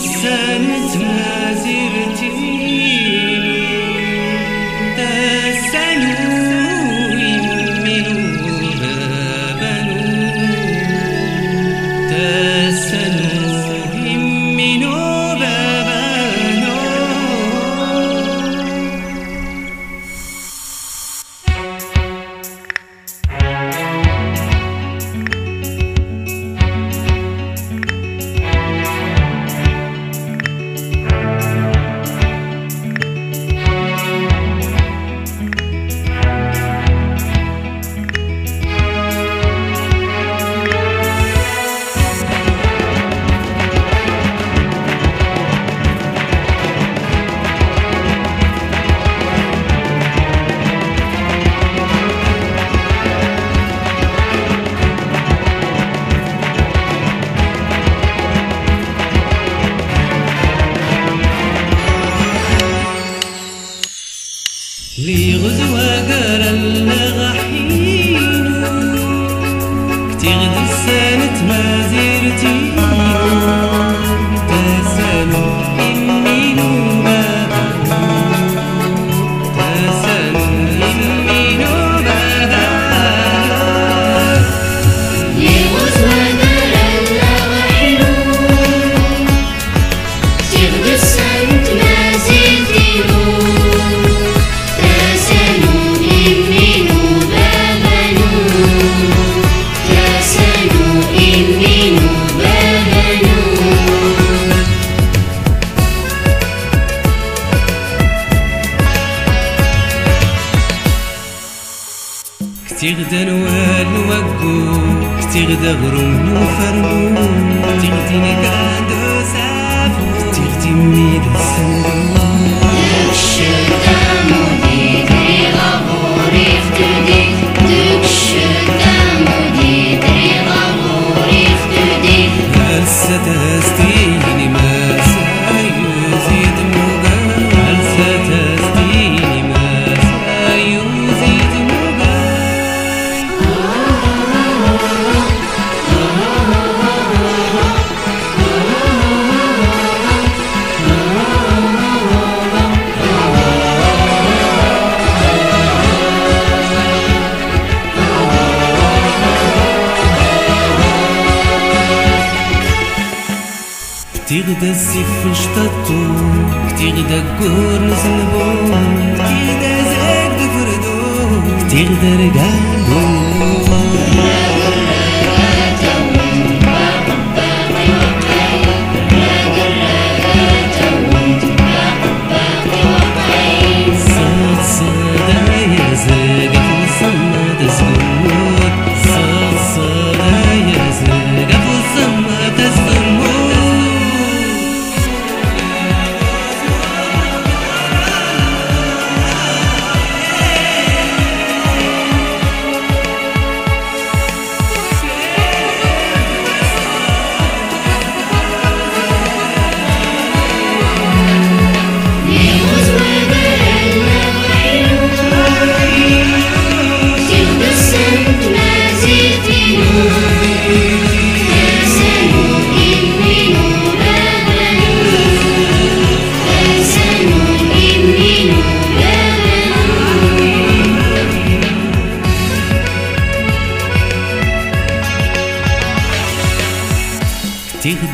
said it's now. لي غزوة قال الغحيم كتير دسانة ما زرتي. كتير دنوال وقو كتير دغرم وفرمو كتير ديني قادو سافو كتير تمي دسندو هلسة تستيني Где-то до сифы штату, где-то до гор на землю, где-то за где-то до рыган,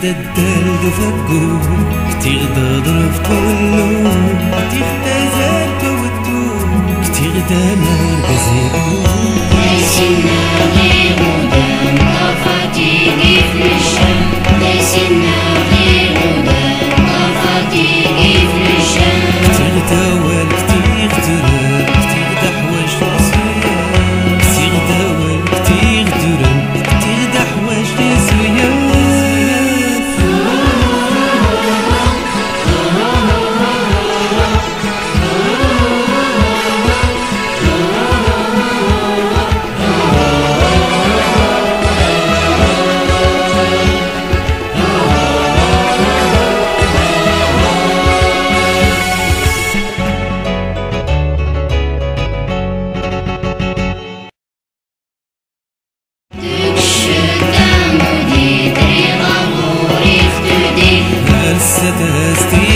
الدلد فقو كتير دا ضرب كله دا زاد دا مرقزيكو Thank you. destino.